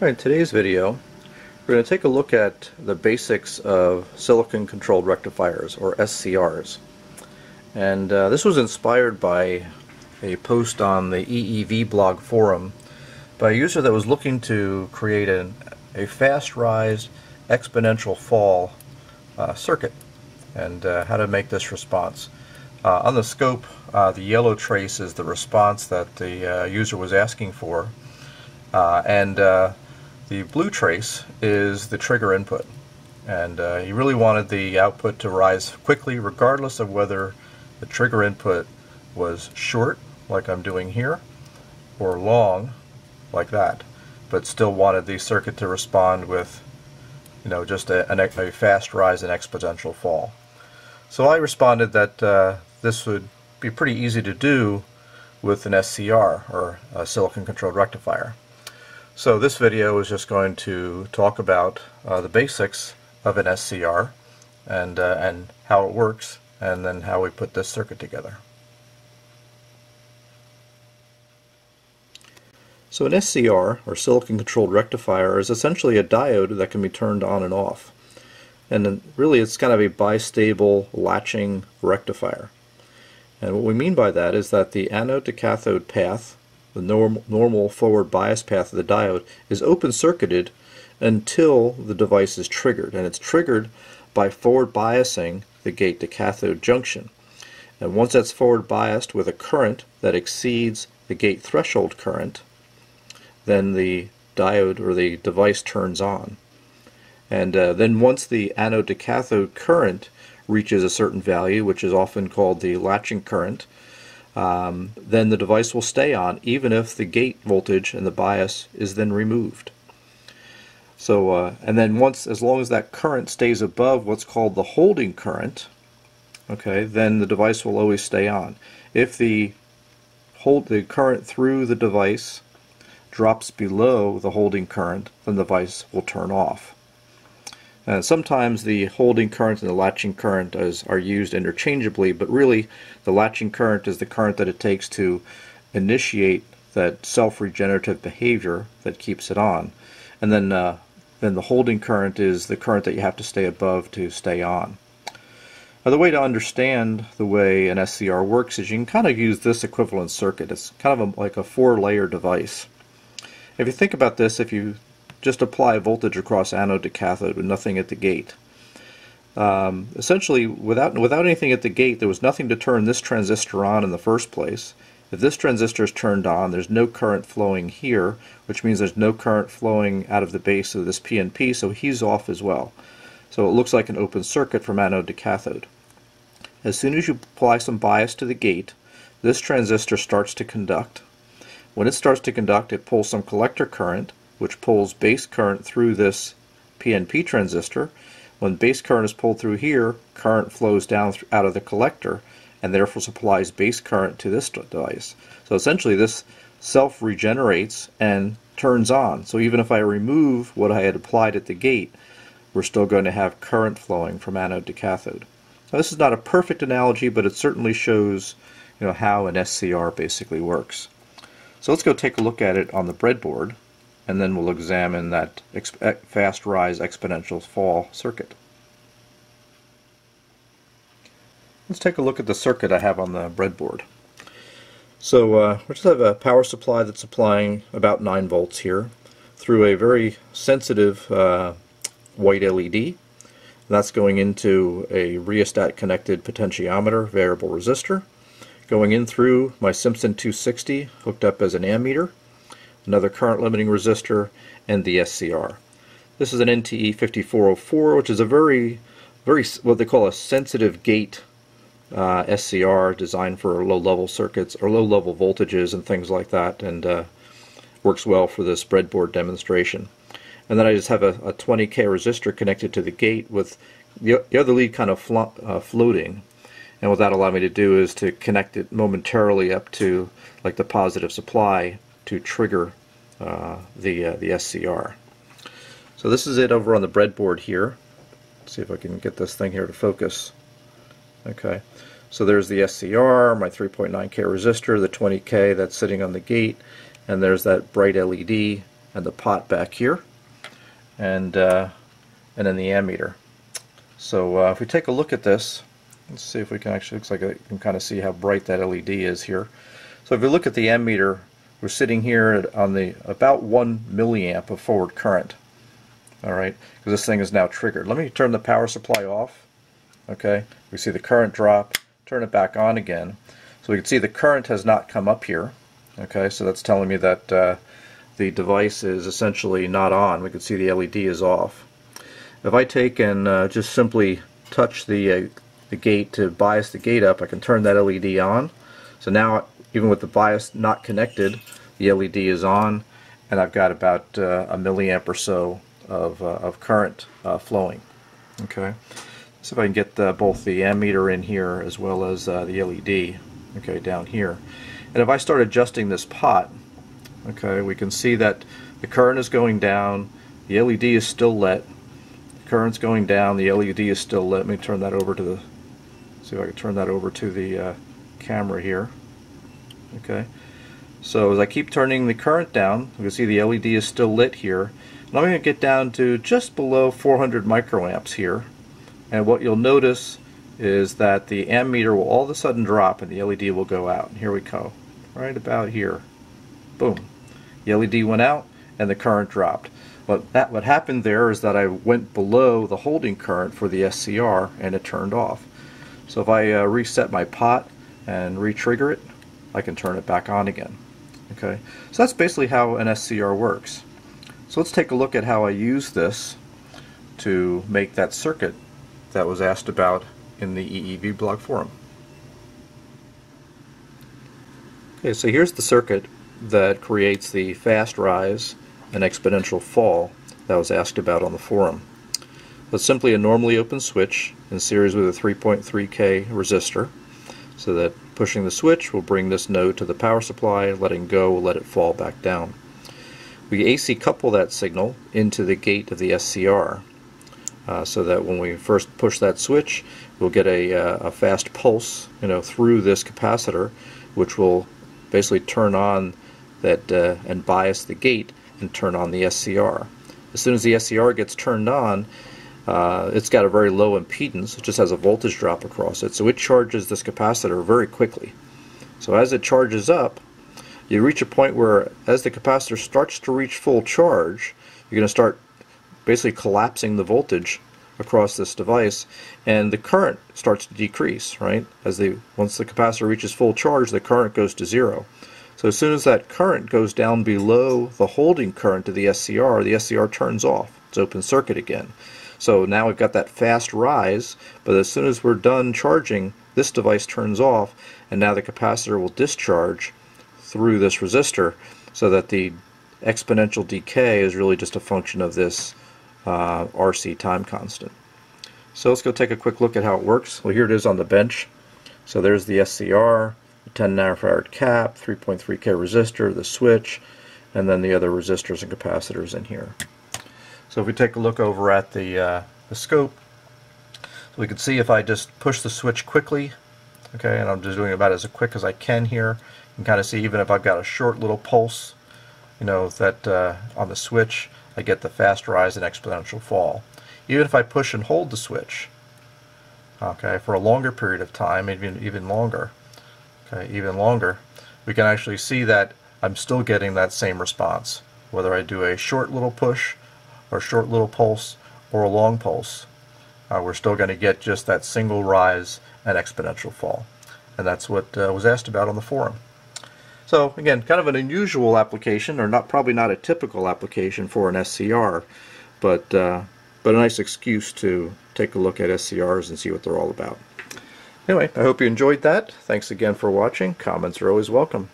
Alright, in today's video we're going to take a look at the basics of silicon controlled rectifiers or SCRs and uh, this was inspired by a post on the EEVblog forum by a user that was looking to create an, a fast rise exponential fall uh, circuit and uh, how to make this response. Uh, on the scope uh, the yellow trace is the response that the uh, user was asking for and the blue trace is the trigger input and uh, he really wanted the output to rise quickly regardless of whether the trigger input was short like I'm doing here or long like that but still wanted the circuit to respond with you know just a, a fast rise and exponential fall. So I responded that uh, this would be pretty easy to do with an SCR or a silicon controlled rectifier. So this video is just going to talk about uh, the basics of an SCR and, uh, and how it works and then how we put this circuit together. So an SCR, or silicon controlled rectifier, is essentially a diode that can be turned on and off. And then really it's kind of a bistable latching rectifier. And what we mean by that is that the anode to cathode path the norm, normal forward bias path of the diode, is open circuited until the device is triggered. And it's triggered by forward biasing the gate to cathode junction. And once that's forward biased with a current that exceeds the gate threshold current, then the diode or the device turns on. And uh, then once the anode to cathode current reaches a certain value, which is often called the latching current, um, then the device will stay on even if the gate voltage and the bias is then removed. So, uh, and then once, as long as that current stays above what's called the holding current, okay, then the device will always stay on. If the hold the current through the device drops below the holding current, then the device will turn off. Uh, sometimes the holding current and the latching current is, are used interchangeably, but really the latching current is the current that it takes to initiate that self-regenerative behavior that keeps it on. And then, uh, then the holding current is the current that you have to stay above to stay on. Now, the way to understand the way an SCR works is you can kind of use this equivalent circuit. It's kind of a, like a four-layer device. If you think about this, if you just apply voltage across anode to cathode with nothing at the gate. Um, essentially, without, without anything at the gate, there was nothing to turn this transistor on in the first place. If this transistor is turned on, there's no current flowing here, which means there's no current flowing out of the base of this PNP, so he's off as well. So it looks like an open circuit from anode to cathode. As soon as you apply some bias to the gate, this transistor starts to conduct. When it starts to conduct, it pulls some collector current, which pulls base current through this PNP transistor. When base current is pulled through here, current flows down out of the collector and therefore supplies base current to this device. So essentially this self-regenerates and turns on. So even if I remove what I had applied at the gate, we're still going to have current flowing from anode to cathode. Now this is not a perfect analogy, but it certainly shows you know, how an SCR basically works. So let's go take a look at it on the breadboard and then we'll examine that fast rise exponential fall circuit. Let's take a look at the circuit I have on the breadboard. So uh, we just have a power supply that's supplying about 9 volts here through a very sensitive uh, white LED. That's going into a rheostat connected potentiometer variable resistor. Going in through my Simpson 260 hooked up as an ammeter another current limiting resistor, and the SCR. This is an NTE 5404, which is a very, very what they call a sensitive gate uh, SCR designed for low-level circuits or low-level voltages and things like that, and uh, works well for this breadboard demonstration. And then I just have a, a 20k resistor connected to the gate with the, the other lead kind of flo uh, floating. And what that allowed me to do is to connect it momentarily up to like the positive supply to trigger the, uh, the SCR. So this is it over on the breadboard here. Let's see if I can get this thing here to focus. Okay, so there's the SCR, my 3.9K resistor, the 20K that's sitting on the gate, and there's that bright LED and the pot back here, and uh, and then the ammeter. So uh, if we take a look at this, let's see if we can actually, looks like I can kind of see how bright that LED is here. So if you look at the ammeter, we're sitting here on the about 1 milliamp of forward current. All right, because this thing is now triggered. Let me turn the power supply off. Okay, we see the current drop, turn it back on again. So we can see the current has not come up here. Okay, so that's telling me that uh, the device is essentially not on. We can see the LED is off. If I take and uh, just simply touch the, uh, the gate to bias the gate up, I can turn that LED on. So now, even with the bias not connected, the LED is on, and I've got about uh, a milliamp or so of, uh, of current uh, flowing. Okay, so if I can get the, both the ammeter in here as well as uh, the LED, okay, down here. And if I start adjusting this pot, okay, we can see that the current is going down, the LED is still lit, current's going down, the LED is still lit. Let me turn that over to the, see if I can turn that over to the uh, camera here. Okay, so as I keep turning the current down, you can see the LED is still lit here. I'm going to get down to just below 400 microamps here. And what you'll notice is that the ammeter will all of a sudden drop and the LED will go out. And Here we go, right about here. Boom. The LED went out and the current dropped. But that what happened there is that I went below the holding current for the SCR and it turned off. So if I uh, reset my pot and re-trigger it, I can turn it back on again. Okay, so that's basically how an SCR works. So let's take a look at how I use this to make that circuit that was asked about in the EEVblog forum. Okay, so here's the circuit that creates the fast rise and exponential fall that was asked about on the forum. It's simply a normally open switch in series with a 3.3K resistor so that pushing the switch will bring this node to the power supply, letting go will let it fall back down. We AC couple that signal into the gate of the SCR uh, so that when we first push that switch we'll get a, uh, a fast pulse you know, through this capacitor which will basically turn on that uh, and bias the gate and turn on the SCR. As soon as the SCR gets turned on, uh, it's got a very low impedance. It just has a voltage drop across it, so it charges this capacitor very quickly. So as it charges up, you reach a point where as the capacitor starts to reach full charge, you're going to start basically collapsing the voltage across this device and the current starts to decrease right as the once the capacitor reaches full charge the current goes to zero so as soon as that current goes down below the holding current of the SCR, the SCR turns off. It's open circuit again. So now we've got that fast rise, but as soon as we're done charging, this device turns off, and now the capacitor will discharge through this resistor so that the exponential decay is really just a function of this uh, RC time constant. So let's go take a quick look at how it works. Well, here it is on the bench. So there's the SCR, 10 nanofarad cap, 3.3k resistor, the switch, and then the other resistors and capacitors in here. So if we take a look over at the, uh, the scope, so we can see if I just push the switch quickly, okay, and I'm just doing about as quick as I can here, you can kind of see even if I've got a short little pulse, you know, that uh, on the switch, I get the fast rise and exponential fall. Even if I push and hold the switch, okay, for a longer period of time, even, even longer, okay, even longer, we can actually see that I'm still getting that same response. Whether I do a short little push or short little pulse or a long pulse, uh, we're still going to get just that single rise and exponential fall. And that's what uh, was asked about on the forum. So again, kind of an unusual application, or not probably not a typical application for an SCR, but uh, but a nice excuse to take a look at SCRs and see what they're all about. Anyway, I hope you enjoyed that. Thanks again for watching. Comments are always welcome.